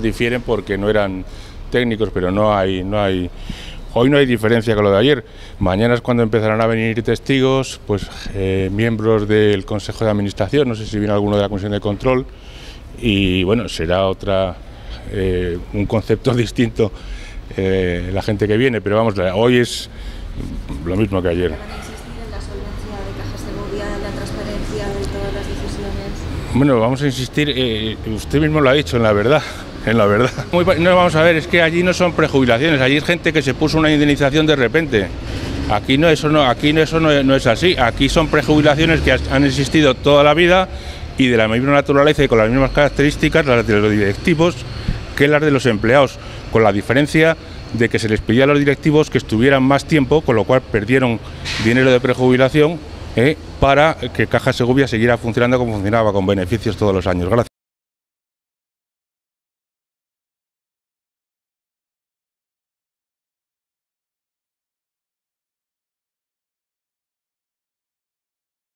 Difieren porque no eran técnicos, pero no hay, no hay, hoy no hay diferencia con lo de ayer. Mañana es cuando empezarán a venir testigos, pues eh, miembros del Consejo de Administración, no sé si viene alguno de la Comisión de Control, y bueno, será otra, eh, un concepto distinto eh, la gente que viene, pero vamos, hoy es lo mismo que ayer. Bueno, vamos a insistir, usted mismo lo ha dicho, en la verdad en la verdad. no vamos a ver, es que allí no son prejubilaciones, allí es gente que se puso una indemnización de repente. Aquí no, eso no, aquí no, eso no, es así. Aquí son prejubilaciones que han existido toda la vida y de la misma naturaleza y con las mismas características las de los directivos que las de los empleados, con la diferencia de que se les pedía a los directivos que estuvieran más tiempo, con lo cual perdieron dinero de prejubilación eh, para que Caja Segovia siguiera funcionando como funcionaba, con beneficios todos los años. Gracias.